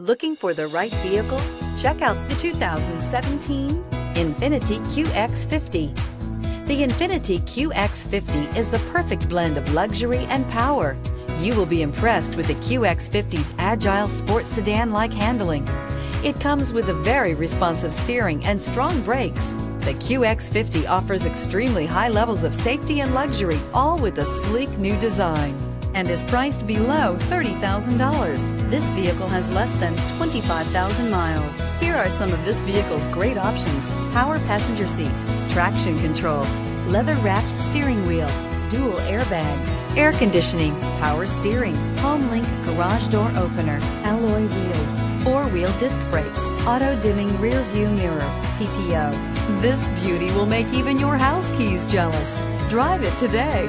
Looking for the right vehicle? Check out the 2017 Infiniti QX50. The Infiniti QX50 is the perfect blend of luxury and power. You will be impressed with the QX50's agile sports sedan-like handling. It comes with a very responsive steering and strong brakes. The QX50 offers extremely high levels of safety and luxury, all with a sleek new design and is priced below $30,000. This vehicle has less than 25,000 miles. Here are some of this vehicle's great options. Power passenger seat, traction control, leather wrapped steering wheel, dual airbags, air conditioning, power steering, HomeLink garage door opener, alloy wheels, four wheel disc brakes, auto dimming rear view mirror, PPO. This beauty will make even your house keys jealous. Drive it today.